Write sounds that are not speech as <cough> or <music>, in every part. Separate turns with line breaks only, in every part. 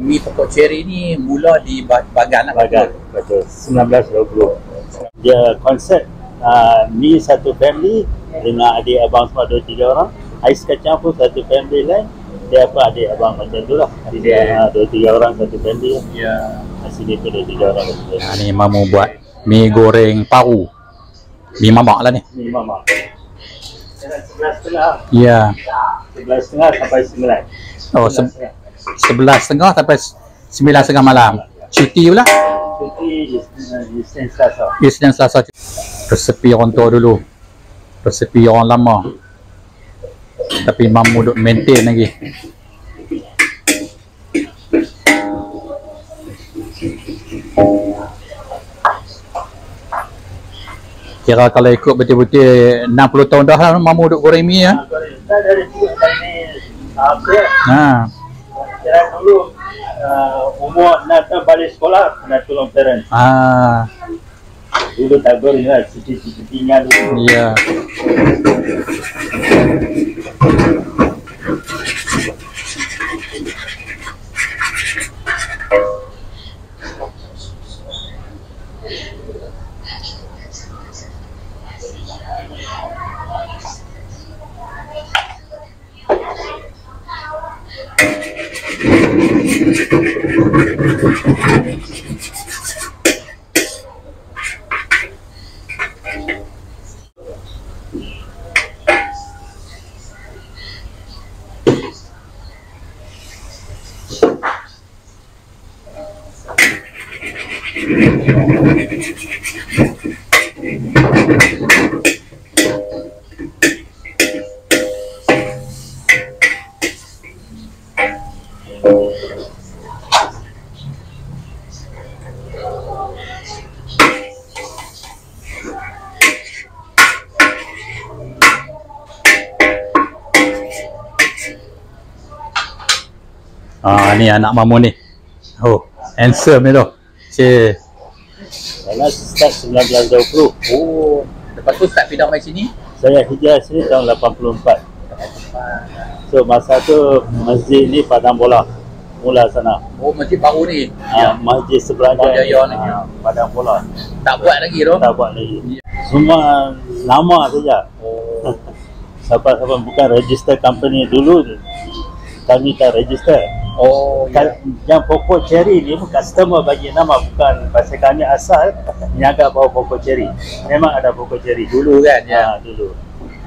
Mi pokok ceri ni mula di Ba- Bagan lah.
Bagan betul 1920 dia konsep uh, ni satu family dengan adik abang semua dua tiga orang ais kacang pun satu family lain dia apa adik abang macam tu lah
Adik
dia
dia.
uh, dua tiga orang satu family lah
Ya.
sini pun dua tiga orang
Ha, ni mamu buat mi goreng paru. Mi mamak lah ni.
ni mama sebelas setengah
Ya.
sebelas setengah sampai sembilan
Oh, se- sebelas setengah sampai s- sembilan setengah malam. Cuti pula.
cuti di Senin Selasa
Isnin Selasa. Resepi orang tua dulu. Resepi orang lama. Tapi mamu duk maintain lagi. Kira kalau ikut betul-betul 60 tahun dah lah mamu duk goreng mi ya.
Apa ya
Ha.
Kira dulu uh, umur nak balik sekolah nak tolong parents.
Ah,
dulu tak goreng lah cuti-cutinya dulu.
Ya. Ah, ni anak mamu ni. Oh, handsome ni tu. Cik.
Kalau start 1920
Oh, lepas tu start pindah mai sini.
saya hijrah sini tahun 84 so masa tu masjid ni padang bola mula sana
Oh, masjid baru ni.
ya. masjid sebelah
ni.
ah, padang bola
Tak buat lagi tu.
tak buat lagi semua nama saja
Oh. <laughs>
siapa-siapa bukan register company dulu kami tak register
Oh, ya.
Yang pokok cherry ni customer bagi nama bukan pasal kami asal niaga bawa pokok cherry memang ada pokok cherry
Dulu kan, ya.
ha, dulu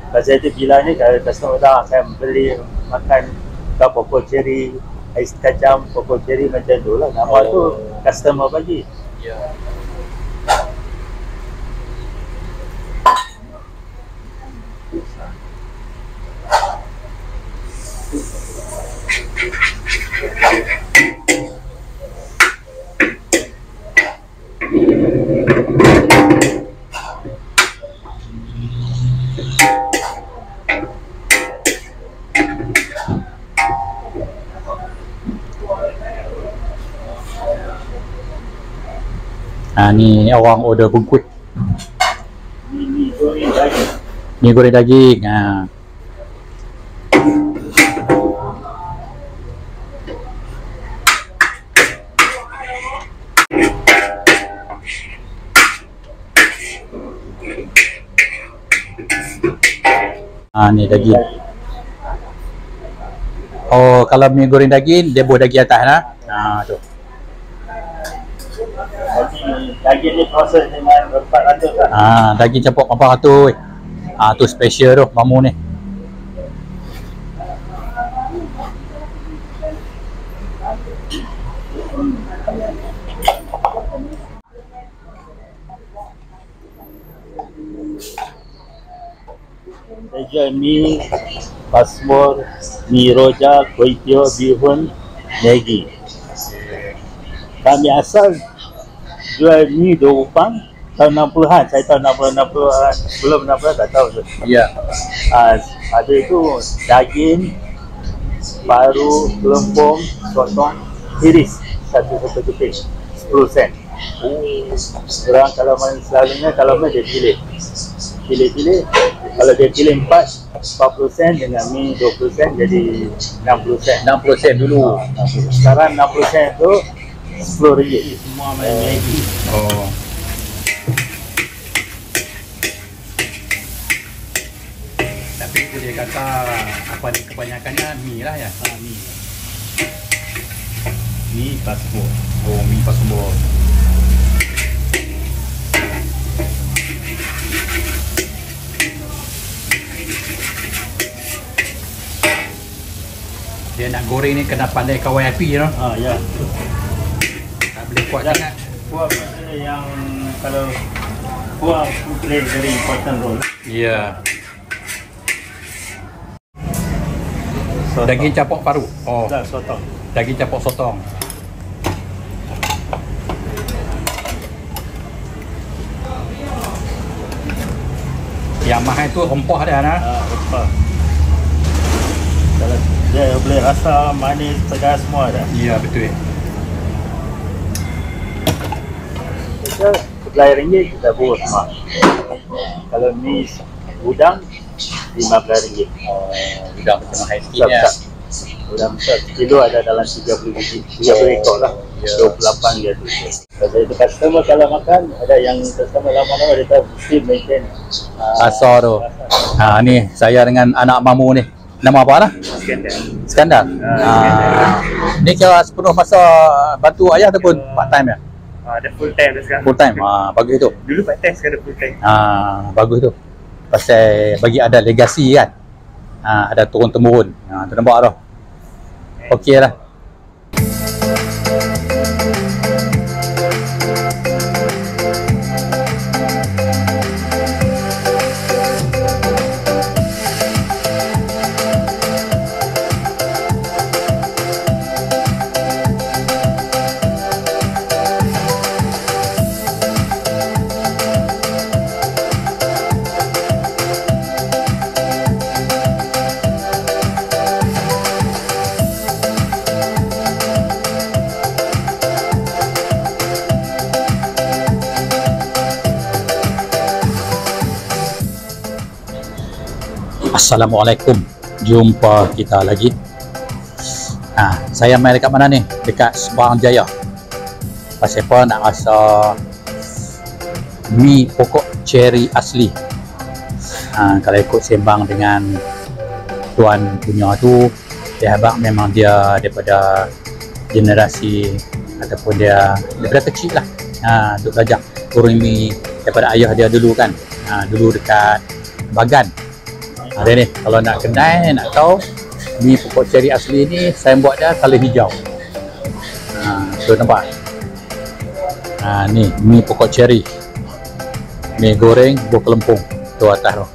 pasal itu bila ni kalau customer dah saya beli makan ke pokok cherry ais kacang pokok cherry macam tu lah nama
Oh.
tu customer bagi
Ya. Ha, ni orang order bungkus.
ni goreng daging.
Ha. Ha, ni daging. Oh, kalau mi goreng daging, dia buat daging atas lah. Ha, tu.
Daging daging ni proses dengan 400 lah
Ha, daging campur apa tu? Ha, tu special tu, mamu ni.
Saya mi, pasmur, mi roja, kuih tio, bihun, Maggi. Kami asal jual mi dua upang tahun 60-an. Saya tahun 60 60-an, belum 60 tak tahu tu.
Ya.
Ah, ada itu daging, paru, kelempong, sotong, iris satu-satu keping, 10 sen. Orang kalau main selalunya kalau main dia pilih pilih-pilih kalau dia pilih empat 40 sen dengan mi 20 sen jadi 60 sen.
60 sen dulu.
Sekarang 60 sen tu 10 ringgit. Semua main Maggi.
Oh. Tapi boleh kata apa ni kebanyakannya mi lah ya.
Ha, mi. Mi passport.
Oh, mi pasumbo. Dia nak goreng ni kena pandai kawai api you know?
Ha, ya.
Tak boleh kuat sangat.
Kuah maksudnya yang kalau kuah tu play very important role.
Ya.
Sotong.
Daging capok paru. Oh,
Dah sotong.
daging capok sotong. Yang mahal tu rempah dia nah.
Ha? Kalau dia boleh rasa manis, pedas semua dah.
Ya, betul.
Kita sebelah ringgit kita buat semua. Kalau mi udang, lima belas ringgit.
Oh, udang macam sikit
Besar,
ya.
Udang besar, kilo ada dalam 30 biji, 30 ekor lah.
Ya.
28 dia tu. Kalau itu customer kalau makan, ada yang customer lama-lama dia tahu mesti maintain. ah,
Asar tu. Ha, ni saya dengan anak mamu ni. Nama apa lah?
Skandal.
Skandar.
Ah,
Ha. Ni kira sepenuh masa bantu ayah ataupun part time ya?
Ah, ada full time dah sekarang.
Full time. Ha, bagus tu.
Dulu part time, sekarang full time.
Ha, bagus tu. Pasal bagi ada legasi kan. Ha, ada turun temurun. Ha, tu nampak tu. Okey lah. Assalamualaikum. Jumpa kita lagi. Ha, saya main dekat mana ni? Dekat Subang Jaya. Pasal apa nak rasa mi pokok cherry asli. Ha, kalau ikut sembang dengan tuan punya tu, dia abang memang dia daripada generasi ataupun dia daripada kecil lah. Ha, duk belajar goreng mi daripada ayah dia dulu kan. Ha, dulu dekat Bagan. Ada ni, kalau nak kenal, nak tahu mi pokok ceri asli ni saya buat color hijau. Ha, tu nampak. Ha, ni mi pokok ceri. Mi goreng buah kelempung tu atas tu.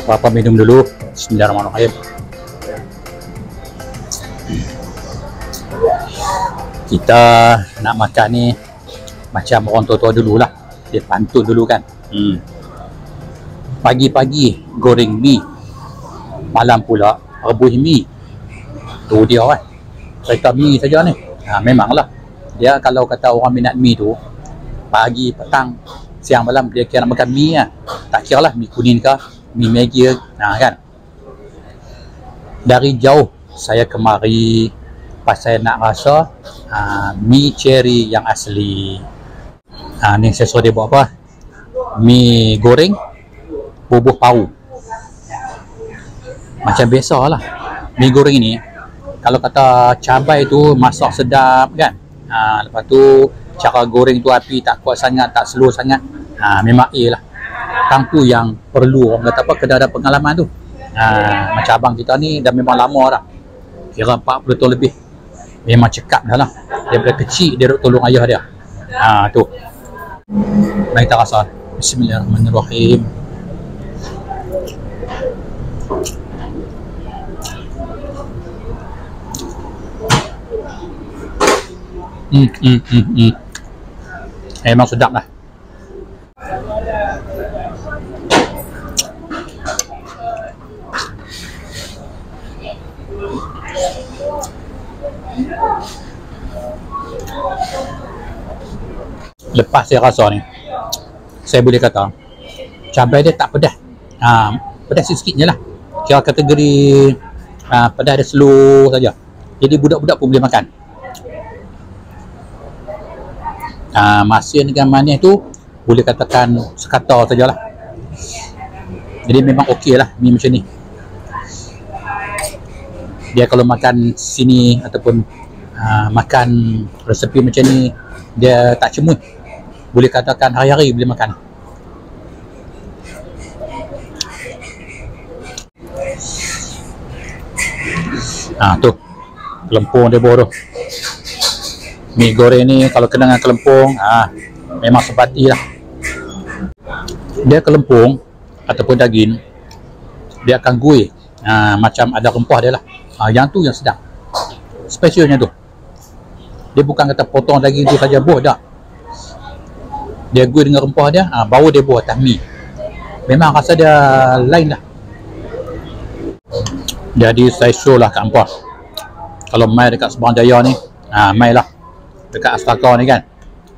Apa-apa minum dulu. Bismillahirrahmanirrahim. Kita nak makan ni macam orang tua-tua dulu lah. Dia pantun dulu kan. Hmm. Pagi-pagi goreng mi. Malam pula rebus mi. Tu dia kan. Cerita mi saja ni. Ha, memanglah. Dia kalau kata orang minat mi tu, pagi, petang, siang, malam dia kira makan mi lah. Tak kira lah mi kuning ke, mi Maggi. Ha, kan. Dari jauh saya kemari pasal nak rasa ha, mi cherry yang asli. Ha, ni saya suruh dia buat apa? Mi goreng bubuh pau. Macam biasa lah. Mi goreng ni, kalau kata cabai tu masak sedap kan. Ha, lepas tu cara goreng tu api tak kuat sangat, tak slow sangat. Ha, memang A lah. Tang tu yang perlu orang kata apa, kena ada pengalaman tu. Ha, macam abang kita ni dah memang lama dah. Kira 40 tahun lebih. Memang cekap dah lah. Daripada kecil dia duk tolong ayah dia. Ha, tu. Mari kita rasa. Bismillahirrahmanirrahim. Hmm, hmm, hmm, hmm. Memang sedap lah. Lepas saya rasa ni, saya boleh kata, cabai dia tak pedas. Ah, pedas sikit je lah. Kira kategori ah, pedas dia slow saja. Jadi budak-budak pun boleh makan. Ah, masin dengan manis tu boleh katakan sekata sajalah. Jadi memang okey lah mi macam ni. Dia kalau makan sini ataupun uh, makan resepi macam ni dia tak cemut. Boleh katakan hari-hari boleh makan. Ah tu. Kelempung dia tu. Mi goreng ni kalau kena dengan kelempung, ah memang sepati lah. Dia kelempung ataupun daging dia akan gui ha, macam ada rempah dia lah ha, yang tu yang sedap specialnya tu dia bukan kata potong daging tu saja buah tak dia gui dengan rempah dia ha, bau dia buah atas mi memang rasa dia lain lah jadi saya show lah kat Ampah kalau mai dekat Sebang Jaya ni ha, mai lah dekat Astaka ni kan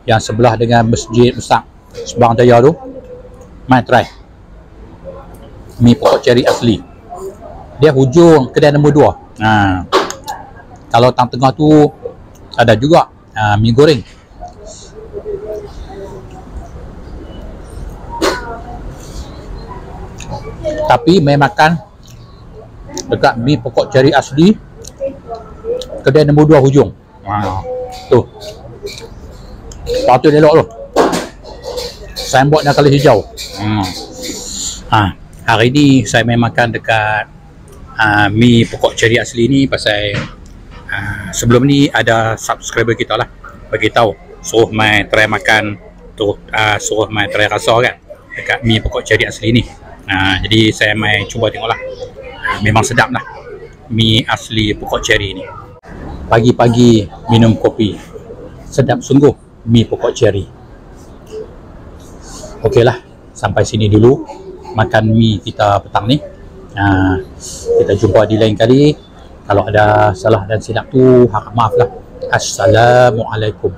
yang sebelah dengan masjid besar Sebang Jaya tu mai try. Mi pokok ceri asli. Dia hujung kedai nombor dua. Ha. kalau tang tengah tu ada juga ha, mi goreng. Tapi mai makan dekat mi pokok ceri asli. Kedai nombor dua hujung. Ha. tu. Patut elok tu. Signboard dah kali hijau. Hmm. ha hari ni saya main makan dekat uh, mi pokok ceri asli ni pasal uh, sebelum ni ada subscriber kita lah. Bagi tahu suruh mai try makan tu uh, suruh mai try rasa kan dekat mi pokok ceri asli ni. Uh, jadi saya mai cuba tengok lah uh, memang sedap lah mi asli pokok ceri ni pagi-pagi minum kopi sedap sungguh mi pokok ceri Okey lah, sampai sini dulu makan mi kita petang ni. Ha, kita jumpa di lain kali. Kalau ada salah dan silap tu, harap maaf lah. Assalamualaikum.